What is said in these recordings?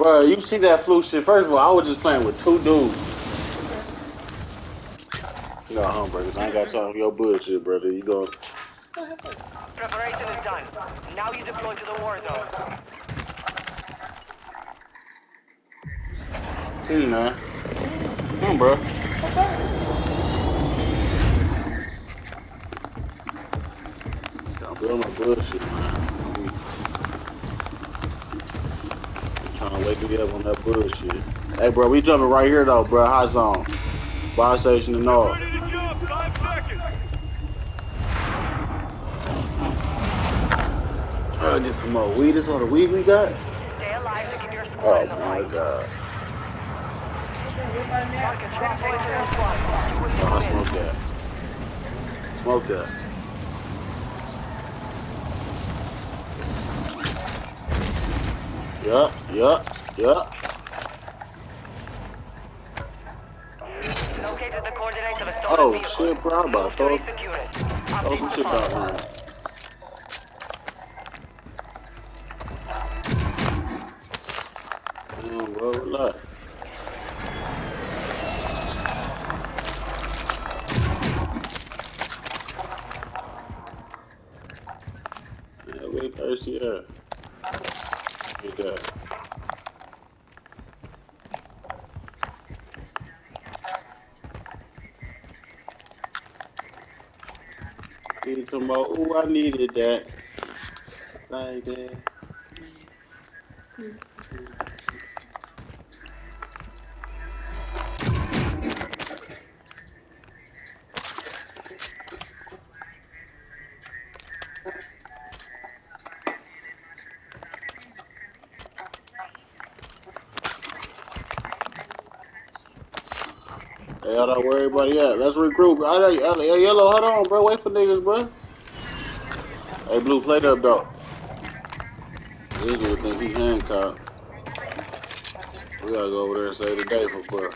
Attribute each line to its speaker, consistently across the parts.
Speaker 1: Bro, you see that flu shit? First of all, I was just playing with two dudes. You got hamburgers. I ain't got time for your bullshit, brother. You go.
Speaker 2: Preparation is done. Now you deploy to the war zone.
Speaker 1: See, man. Come on, bro.
Speaker 3: What's that?
Speaker 1: Don't build my bullshit, man. Wake me up on that bullshit. Hey, bro, we jumping right here, though, bro. Hot zone. Buy station and all.
Speaker 4: Ready to jump. Five seconds.
Speaker 1: Trying to get some more weed. This all the weed we got?
Speaker 2: Stay alive to keep your
Speaker 1: Oh, my. God.
Speaker 2: Marcus, drop points to your squad. You will
Speaker 1: Oh, I smoke that. Smoke that. Yup, yup, yup.
Speaker 2: Located the coordinates of a stolen
Speaker 1: Oh,
Speaker 2: vehicle.
Speaker 1: shit, bro. I'm about to throw,
Speaker 2: Hopefully secure it.
Speaker 1: throw some shit down here. Yeah, thirsty, yeah. Get that. He come about, ooh, I needed that. Like that. Hey, y'all worry about it. Let's regroup. Hey, yellow, hold on, bro. Wait for niggas, bro. Hey, blue, play that though. This nigga think he handcuffed. We gotta go over there and save the day for bro.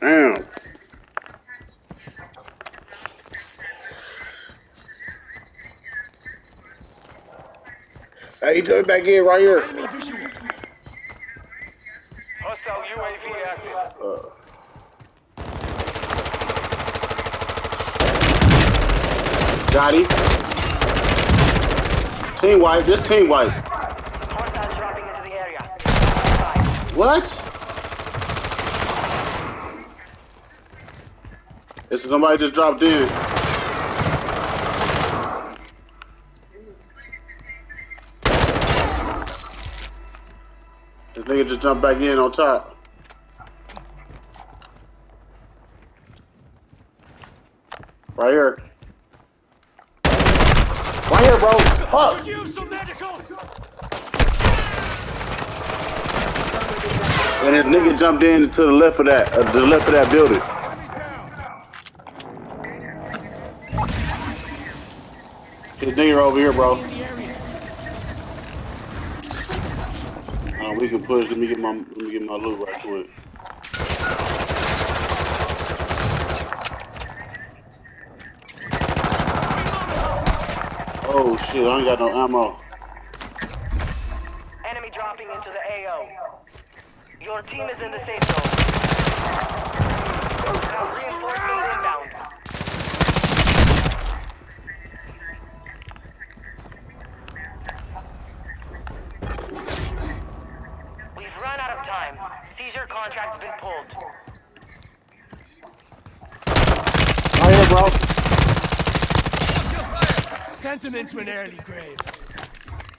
Speaker 1: Damn. Hey, you jump back in right here. Got him. Team wipe. This team wipe. What? Is somebody just dropped in? This nigga just jumped back in on top. Right here. Here, bro. Fuck. And this nigga jumped in to the left of that, uh, the left of that building. This nigga over here, bro. Uh, we can push. Let me get my let me get my loot right quick. Oh shit! I ain't got no ammo.
Speaker 2: Enemy dropping into the AO. Your team is in the safe zone. Reinforcements inbound. We've run out of time. Seizure contract's been pulled.
Speaker 1: Right here, bro.
Speaker 4: Them an early grave.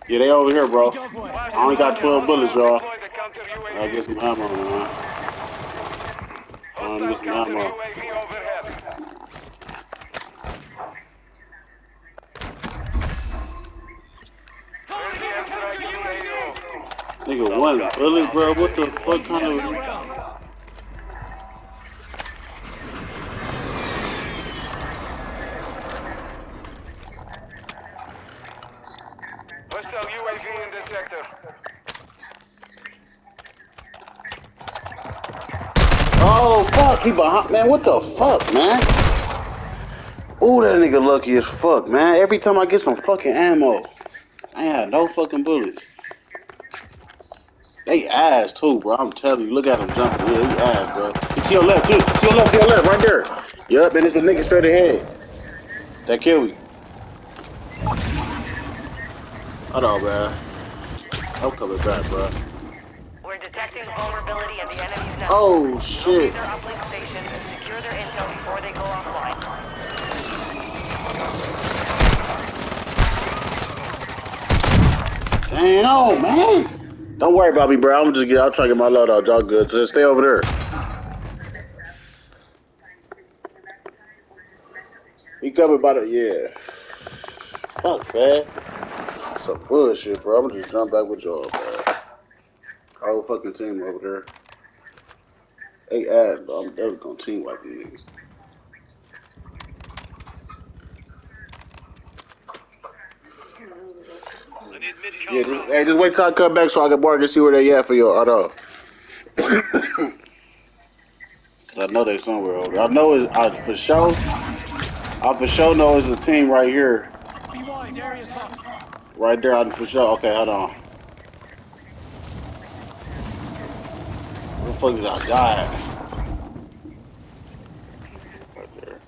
Speaker 1: Yeah, they over here, bro. I only got 12 bullets, y'all.
Speaker 4: Deploy the counter UAV.
Speaker 1: I'll get some ammo, man. I'll get some ammo.
Speaker 4: UAV overhead. Ready to enter UAV.
Speaker 1: Nigga, one bullet, bro. What the fuck kind of? He behind man. What the fuck, man? Ooh, that nigga lucky as fuck, man. Every time I get some fucking ammo. I had no fucking bullets. They ass too, bro. I'm telling you. Look at him jumping. Yeah, he ass, bro. To your left, too. To your left, to your left, right there. Yup, and it's a nigga straight ahead. That killed me. Hold on, man. I'm coming back, bro.
Speaker 2: Detecting vulnerability in the enemy's oh, network.
Speaker 1: Oh,
Speaker 2: Locate
Speaker 1: shit.
Speaker 2: their uplink stations and secure their intel before they go offline.
Speaker 1: Damn, oh, man. Don't worry about me, bro. I'm just get. I'll try to get my load out. Y'all good? Just stay over there. He coming by the yeah. Fuck, man. Some bullshit, bro. I'm gonna just jump back with y'all, man. Whole fucking team over there. They ass, but I'm never gonna team like these niggas. Yeah, just, hey, just wait till I come back so I can bark and see where they at for your auto. Uh, Cause I know they somewhere over there. I know it's I, for sure. I for sure know it's a team right here,
Speaker 3: Be wide, area's hot.
Speaker 1: right there. I for sure. Okay, hold on. Where the fuck did I die? Right there.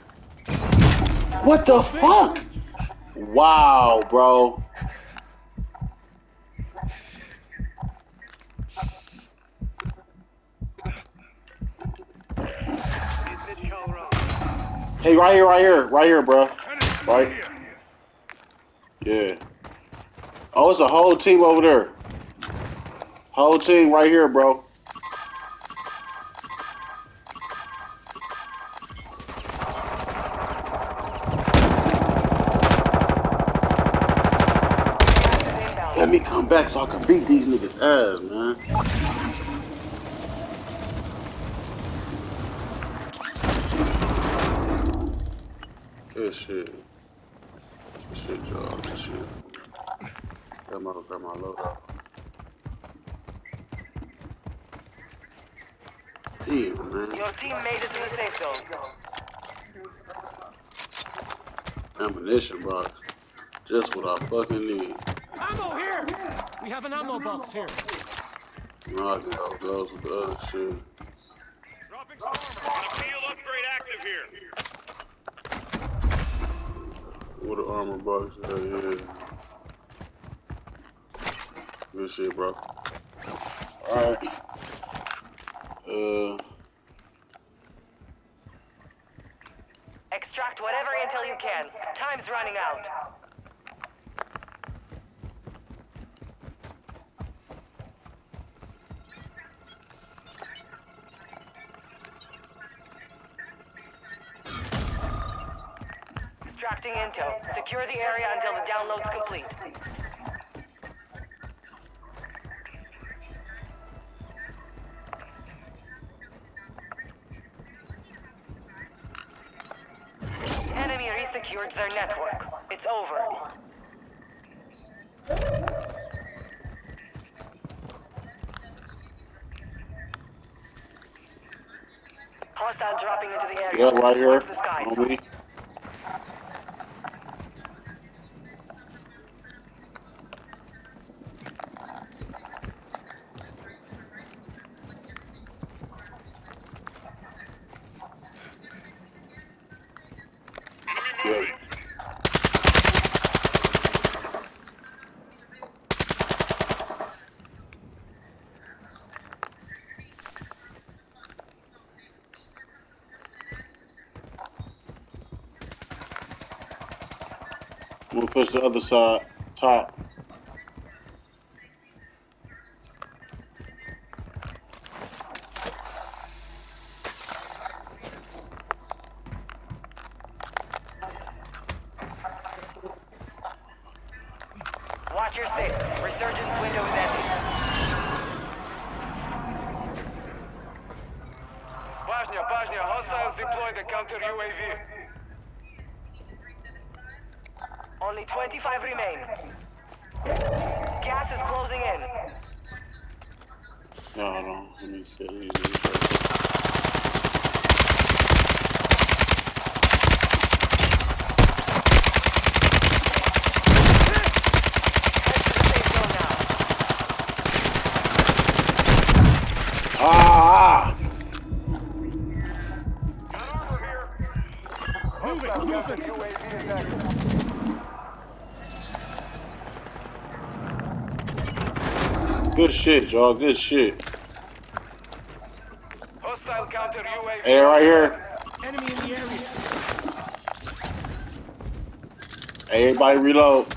Speaker 1: What the fuck? Wow, bro. Hey, right here, right here, right here, bro. Right. Yeah. Oh, it's a whole team over there. Whole team right here, bro. Me come back so I can beat these niggas ass, man. Good shit. Good shit, y'all. Good shit. Grab my, grab my load out. Damn, man.
Speaker 2: Your team made it to the safe zone.
Speaker 1: Ammunition box. Just what I fucking need.
Speaker 3: Ammo here! We have an ammo box here.
Speaker 1: Now I can go goes with the other shit.
Speaker 4: Dropping some armor. Field upgrade active here.
Speaker 1: What an armor box that is. Good shit, bro. Alright. Uh,
Speaker 2: Extract whatever intel you can. Time's running out. Extracting intel. Secure the area until the download's complete. Enemy resecured their network. It's over. Hostile dropping into the area.
Speaker 1: yeah, right here. Push the other side, top. Hold on. Let. Let me see. Good shit, y'all. Good shit.
Speaker 4: Hostile counter UAV.
Speaker 1: Hey, right here.
Speaker 3: Enemy in the area.
Speaker 1: Hey, everybody reload.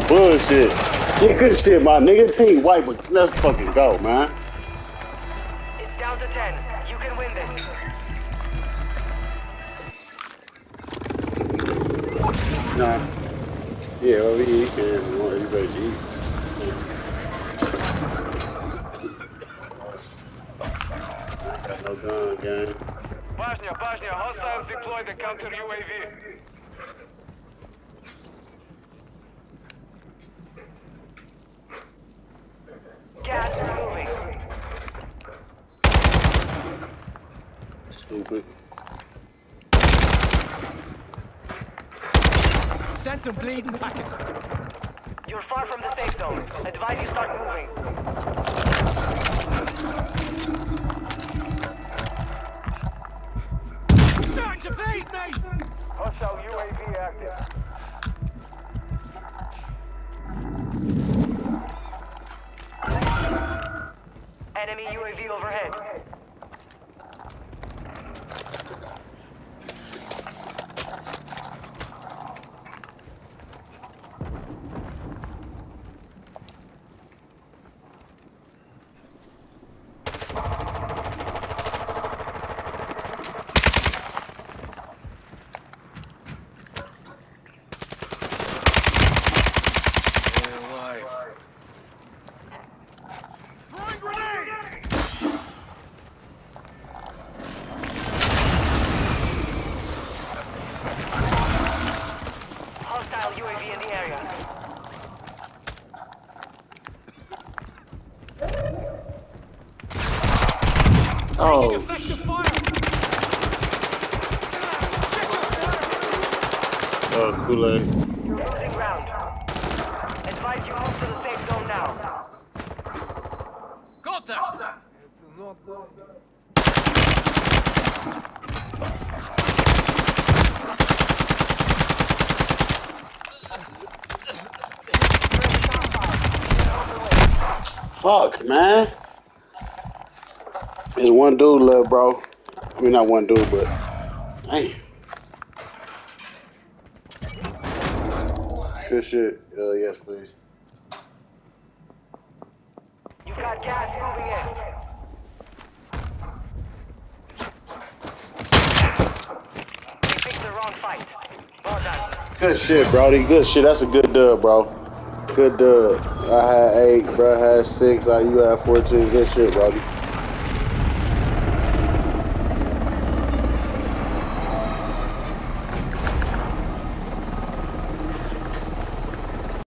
Speaker 1: Some bullshit. Yeah, good shit, my nigga. Team white, but let's fucking go, man.
Speaker 2: It's down to 10. You can win this.
Speaker 1: Nah. Yeah, well, we eat, man. We want everybody to eat. No gun, gang.
Speaker 4: Bosnia, Bosnia, hostiles deploy the counter UAV.
Speaker 2: Gas is moving.
Speaker 1: Stupid.
Speaker 3: Sent them bleeding packet.
Speaker 2: You're far from the safe zone. Advise you start moving.
Speaker 3: Starting to fade, mate.
Speaker 4: Hostile UAV active.
Speaker 2: Enemy UAV overhead.
Speaker 3: Throwing grenade.
Speaker 2: Hostile UAV in the area.
Speaker 1: Oh,
Speaker 3: Effective fire.
Speaker 1: Uh,
Speaker 2: You're losing ground. Advise you move to the safe zone now.
Speaker 3: Got that.
Speaker 1: Fuck, man. There's one dude left, bro. I mean, not one dude, but hey. Good shit. Uh, yes, please.
Speaker 2: You've got gas moving in. You picked the wrong fight. Well done.
Speaker 1: Good shit, Brody. Good shit. That's a good dub, bro. Good dub. I had eight, bro. I had six. Uh, you had 14. Good shit, Brody.